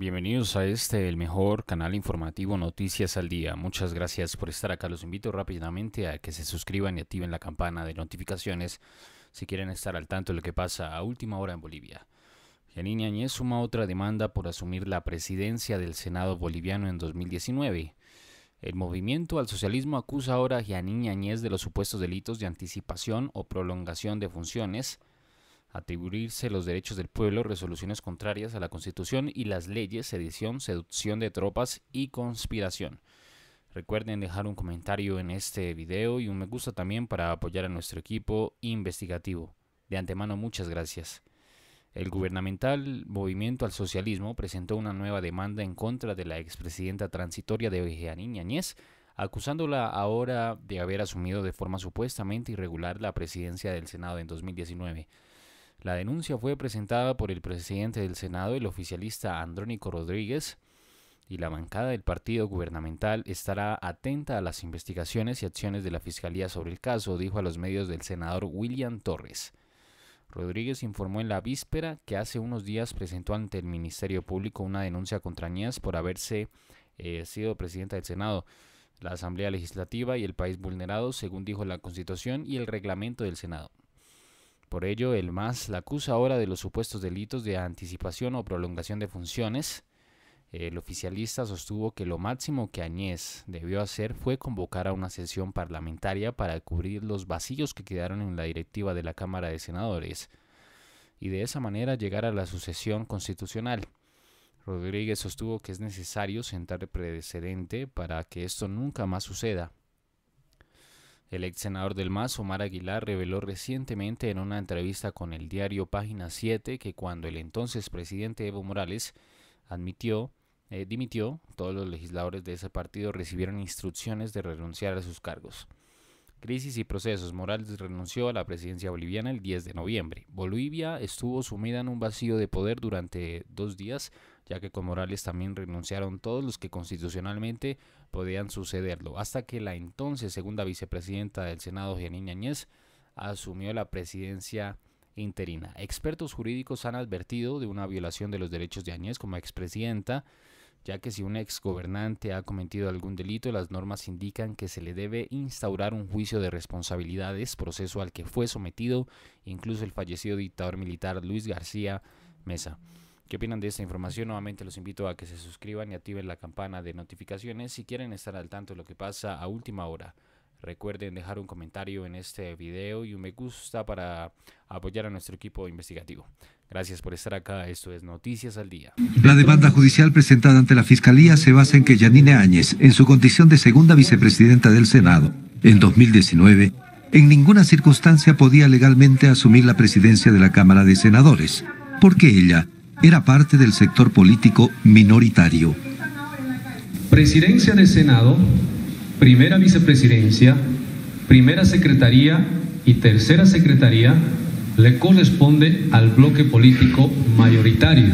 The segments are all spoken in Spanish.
Bienvenidos a este, el mejor canal informativo Noticias al Día. Muchas gracias por estar acá. Los invito rápidamente a que se suscriban y activen la campana de notificaciones si quieren estar al tanto de lo que pasa a última hora en Bolivia. Janine Añez suma otra demanda por asumir la presidencia del Senado boliviano en 2019. El movimiento al socialismo acusa ahora a Janine Añez de los supuestos delitos de anticipación o prolongación de funciones, atribuirse los derechos del pueblo, resoluciones contrarias a la Constitución y las leyes, sedición, seducción de tropas y conspiración. Recuerden dejar un comentario en este video y un me gusta también para apoyar a nuestro equipo investigativo. De antemano, muchas gracias. El gubernamental Movimiento al Socialismo presentó una nueva demanda en contra de la expresidenta transitoria de Jeanine Ñañez, acusándola ahora de haber asumido de forma supuestamente irregular la presidencia del Senado en 2019. La denuncia fue presentada por el presidente del Senado, el oficialista Andrónico Rodríguez, y la bancada del partido gubernamental estará atenta a las investigaciones y acciones de la Fiscalía sobre el caso, dijo a los medios del senador William Torres. Rodríguez informó en la víspera que hace unos días presentó ante el Ministerio Público una denuncia contra Ñez por haberse eh, sido presidenta del Senado, la Asamblea Legislativa y el país vulnerado, según dijo la Constitución y el reglamento del Senado. Por ello, el MAS la acusa ahora de los supuestos delitos de anticipación o prolongación de funciones. El oficialista sostuvo que lo máximo que Añez debió hacer fue convocar a una sesión parlamentaria para cubrir los vacíos que quedaron en la directiva de la Cámara de Senadores y de esa manera llegar a la sucesión constitucional. Rodríguez sostuvo que es necesario sentar precedente para que esto nunca más suceda. El ex senador del MAS, Omar Aguilar, reveló recientemente en una entrevista con el diario Página 7 que cuando el entonces presidente Evo Morales admitió, eh, dimitió, todos los legisladores de ese partido recibieron instrucciones de renunciar a sus cargos. Crisis y procesos. Morales renunció a la presidencia boliviana el 10 de noviembre. Bolivia estuvo sumida en un vacío de poder durante dos días, ya que con Morales también renunciaron todos los que constitucionalmente podían sucederlo, hasta que la entonces segunda vicepresidenta del Senado, Janine Añez, asumió la presidencia interina. Expertos jurídicos han advertido de una violación de los derechos de Añez como expresidenta ya que si un ex gobernante ha cometido algún delito, las normas indican que se le debe instaurar un juicio de responsabilidades, proceso al que fue sometido incluso el fallecido dictador militar Luis García Mesa. ¿Qué opinan de esta información? Nuevamente los invito a que se suscriban y activen la campana de notificaciones si quieren estar al tanto de lo que pasa a última hora. Recuerden dejar un comentario en este video y un me gusta para apoyar a nuestro equipo investigativo. Gracias por estar acá. Esto es Noticias al Día. La demanda judicial presentada ante la Fiscalía se basa en que Yanine Áñez, en su condición de segunda vicepresidenta del Senado, en 2019, en ninguna circunstancia podía legalmente asumir la presidencia de la Cámara de Senadores, porque ella era parte del sector político minoritario. Presidencia del Senado primera vicepresidencia, primera secretaría y tercera secretaría le corresponde al bloque político mayoritario.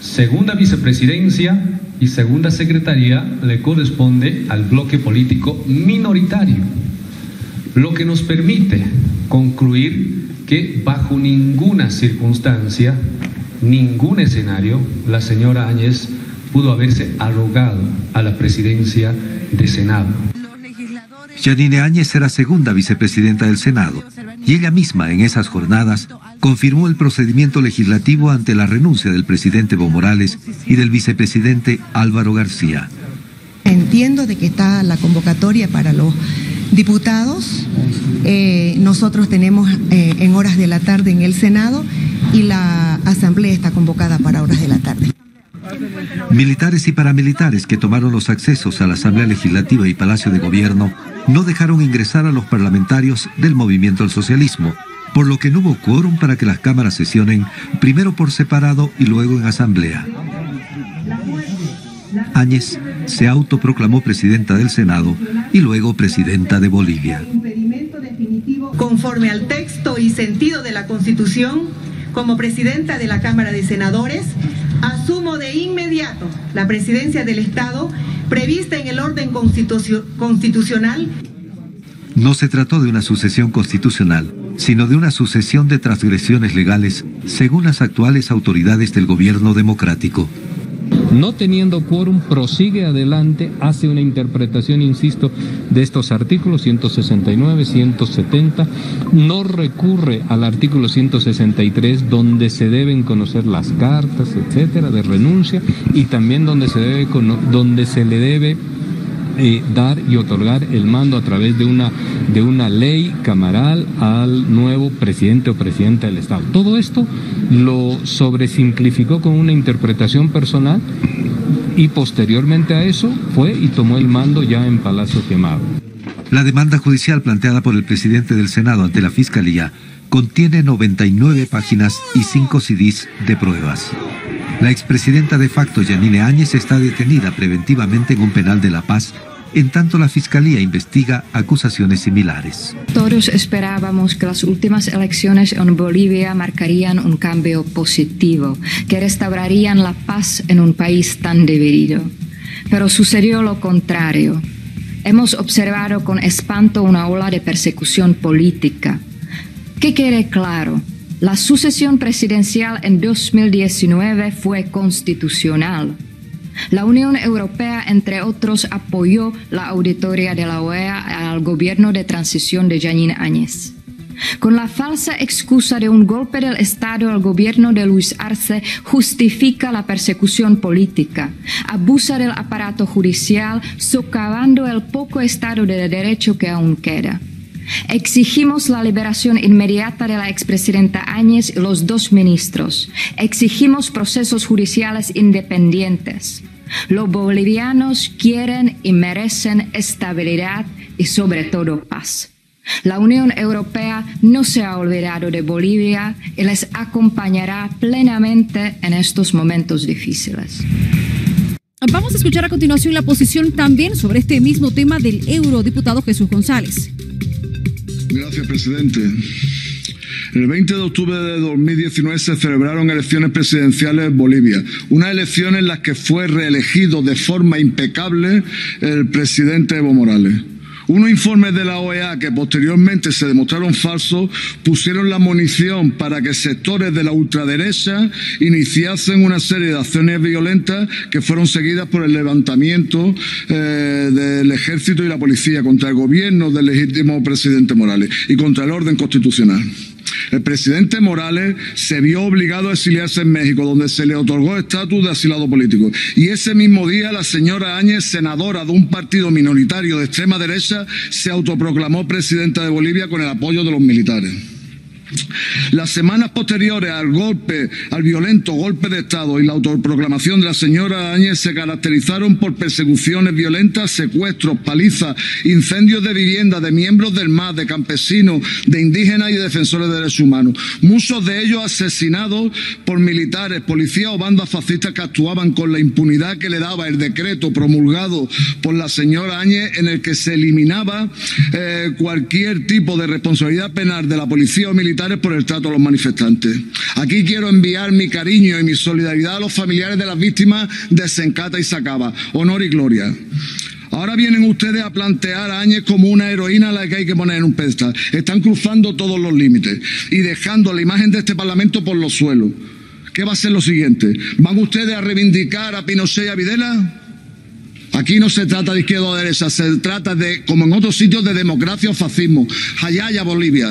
Segunda vicepresidencia y segunda secretaría le corresponde al bloque político minoritario, lo que nos permite concluir que bajo ninguna circunstancia, ningún escenario, la señora Áñez pudo haberse arrogado a la presidencia de Senado. Janine Áñez era segunda vicepresidenta del Senado y ella misma en esas jornadas confirmó el procedimiento legislativo ante la renuncia del presidente Evo Morales y del vicepresidente Álvaro García. Entiendo de que está la convocatoria para los diputados. Eh, nosotros tenemos eh, en horas de la tarde en el Senado y la asamblea está convocada para horas de la tarde. Militares y paramilitares que tomaron los accesos a la Asamblea Legislativa y Palacio de Gobierno no dejaron ingresar a los parlamentarios del movimiento al socialismo, por lo que no hubo quórum para que las cámaras sesionen primero por separado y luego en asamblea. Áñez se autoproclamó presidenta del Senado y luego presidenta de Bolivia. Conforme al texto y sentido de la Constitución, como presidenta de la Cámara de Senadores, la presidencia del Estado prevista en el orden constitucional. No se trató de una sucesión constitucional, sino de una sucesión de transgresiones legales según las actuales autoridades del gobierno democrático. No teniendo quórum, prosigue adelante, hace una interpretación, insisto, de estos artículos 169, 170, no recurre al artículo 163 donde se deben conocer las cartas, etcétera, de renuncia y también donde se debe donde se le debe eh, dar y otorgar el mando a través de una, de una ley camaral al nuevo presidente o presidenta del Estado. Todo esto lo sobresimplificó con una interpretación personal y posteriormente a eso fue y tomó el mando ya en Palacio Quemado. La demanda judicial planteada por el presidente del Senado ante la Fiscalía contiene 99 páginas y 5 CDs de pruebas. La expresidenta de facto, Yanine Áñez, está detenida preventivamente en un penal de La Paz, en tanto la Fiscalía investiga acusaciones similares. Todos esperábamos que las últimas elecciones en Bolivia marcarían un cambio positivo, que restaurarían la paz en un país tan dividido. Pero sucedió lo contrario. Hemos observado con espanto una ola de persecución política. Que quede claro, la sucesión presidencial en 2019 fue constitucional. La Unión Europea, entre otros, apoyó la auditoría de la OEA al gobierno de transición de Janine Áñez. Con la falsa excusa de un golpe del Estado, el gobierno de Luis Arce justifica la persecución política, abusa del aparato judicial, socavando el poco Estado de Derecho que aún queda. Exigimos la liberación inmediata de la expresidenta Áñez y los dos ministros. Exigimos procesos judiciales independientes. Los bolivianos quieren y merecen estabilidad y sobre todo paz. La Unión Europea no se ha olvidado de Bolivia y les acompañará plenamente en estos momentos difíciles. Vamos a escuchar a continuación la posición también sobre este mismo tema del eurodiputado Jesús González. Gracias, presidente. El 20 de octubre de 2019 se celebraron elecciones presidenciales en Bolivia, unas elecciones en las que fue reelegido de forma impecable el presidente Evo Morales. Unos informes de la OEA que posteriormente se demostraron falsos pusieron la munición para que sectores de la ultraderecha iniciasen una serie de acciones violentas que fueron seguidas por el levantamiento eh, del ejército y la policía contra el gobierno del legítimo presidente Morales y contra el orden constitucional. El presidente Morales se vio obligado a exiliarse en México, donde se le otorgó estatus de asilado político. Y ese mismo día la señora Áñez, senadora de un partido minoritario de extrema derecha, se autoproclamó presidenta de Bolivia con el apoyo de los militares. Las semanas posteriores al golpe, al violento golpe de Estado y la autoproclamación de la señora Áñez se caracterizaron por persecuciones violentas, secuestros, palizas, incendios de vivienda de miembros del MAS, de campesinos, de indígenas y defensores de derechos humanos. Muchos de ellos asesinados por militares, policías o bandas fascistas que actuaban con la impunidad que le daba el decreto promulgado por la señora Áñez en el que se eliminaba eh, cualquier tipo de responsabilidad penal de la policía o militar por el trato a los manifestantes. Aquí quiero enviar mi cariño y mi solidaridad a los familiares de las víctimas de Sencata y Sacaba. Honor y gloria. Ahora vienen ustedes a plantear a Áñez como una heroína a la que hay que poner en un pedestal. Están cruzando todos los límites y dejando la imagen de este Parlamento por los suelos. ¿Qué va a ser lo siguiente? ¿Van ustedes a reivindicar a Pinochet y a Videla? Aquí no se trata de izquierda o derecha, se trata de, como en otros sitios, de democracia o fascismo. Allá y Bolivia.